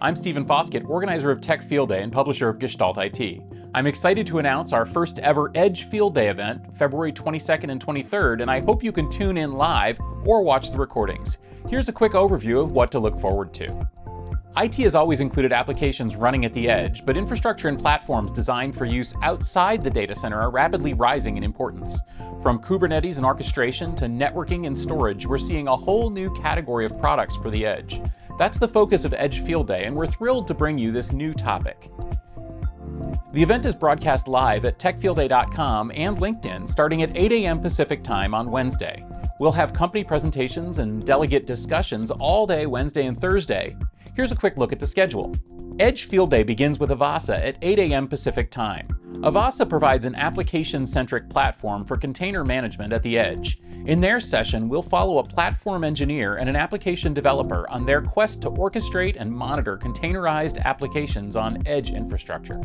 I'm Stephen Foskett, organizer of Tech Field Day and publisher of Gestalt IT. I'm excited to announce our first ever Edge Field Day event, February 22nd and 23rd, and I hope you can tune in live or watch the recordings. Here's a quick overview of what to look forward to. IT has always included applications running at the edge, but infrastructure and platforms designed for use outside the data center are rapidly rising in importance. From Kubernetes and orchestration to networking and storage, we're seeing a whole new category of products for the edge. That's the focus of Edge Field Day, and we're thrilled to bring you this new topic. The event is broadcast live at techfieldday.com and LinkedIn starting at 8 a.m. Pacific Time on Wednesday. We'll have company presentations and delegate discussions all day Wednesday and Thursday, Here's a quick look at the schedule. Edge Field Day begins with Avassa at 8 a.m. Pacific Time. Avassa provides an application centric platform for container management at the edge. In their session, we'll follow a platform engineer and an application developer on their quest to orchestrate and monitor containerized applications on edge infrastructure.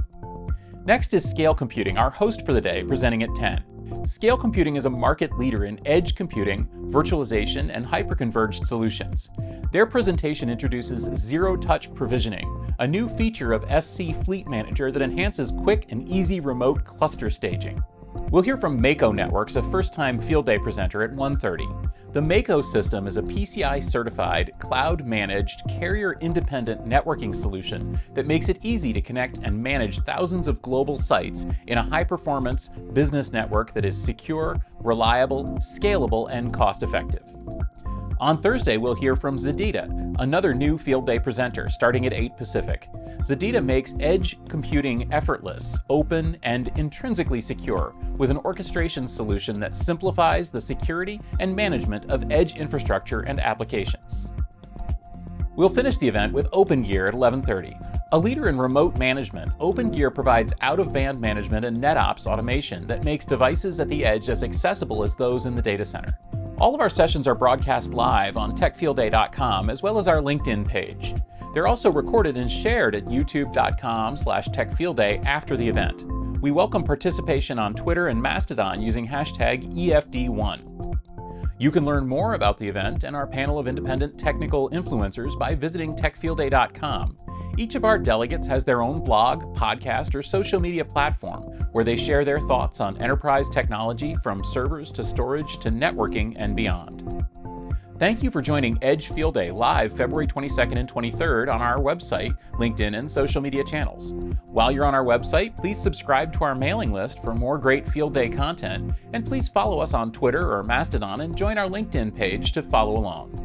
Next is Scale Computing, our host for the day, presenting at 10. Scale Computing is a market leader in edge computing, virtualization, and hyperconverged solutions. Their presentation introduces zero touch provisioning, a new feature of SC Fleet Manager that enhances quick and easy remote cluster staging. We'll hear from Mako Networks, a first-time field day presenter at 1.30. The Mako system is a PCI-certified, cloud-managed, carrier-independent networking solution that makes it easy to connect and manage thousands of global sites in a high-performance business network that is secure, reliable, scalable, and cost-effective. On Thursday, we'll hear from ZEDEDA, another new Field Day presenter, starting at 8 Pacific. ZEDEDA makes edge computing effortless, open, and intrinsically secure with an orchestration solution that simplifies the security and management of edge infrastructure and applications. We'll finish the event with OpenGear at 11:30. A leader in remote management, OpenGear provides out-of-band management and NetOps automation that makes devices at the edge as accessible as those in the data center. All of our sessions are broadcast live on techfieldday.com as well as our LinkedIn page. They're also recorded and shared at youtube.com slash techfieldday after the event. We welcome participation on Twitter and Mastodon using hashtag EFD1. You can learn more about the event and our panel of independent technical influencers by visiting techfieldday.com. Each of our delegates has their own blog, podcast, or social media platform where they share their thoughts on enterprise technology from servers to storage to networking and beyond. Thank you for joining Edge Field Day live February 22nd and 23rd on our website, LinkedIn, and social media channels. While you're on our website, please subscribe to our mailing list for more great Field Day content, and please follow us on Twitter or Mastodon and join our LinkedIn page to follow along.